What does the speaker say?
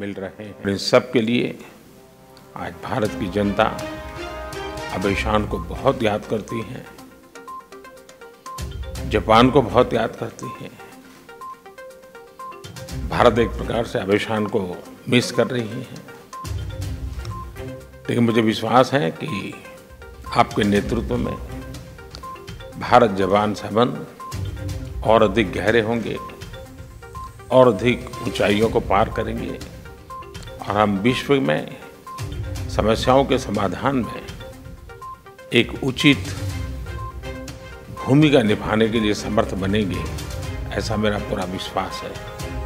मिल रहे हैं। इन सब के लिए आज भारत की जनता अब ईशान को बहुत याद करती है। जापान को बहुत याद करती है। भारत एक प्रकार से अभिशान को मिस कर रही है। लेकिन मुझे विश्वास है कि आपके नेतृत्व में भारत जापान संबंध और अधिक गहरे होंगे और अधिक ऊंचाइयों को पार करेंगे। और हम विश्व में समस्याओं के समाधान में एक उचित भूमिका निभाने के लिए समर्थ बनेंगे, ऐसा मेरा पूरा विश्वास है।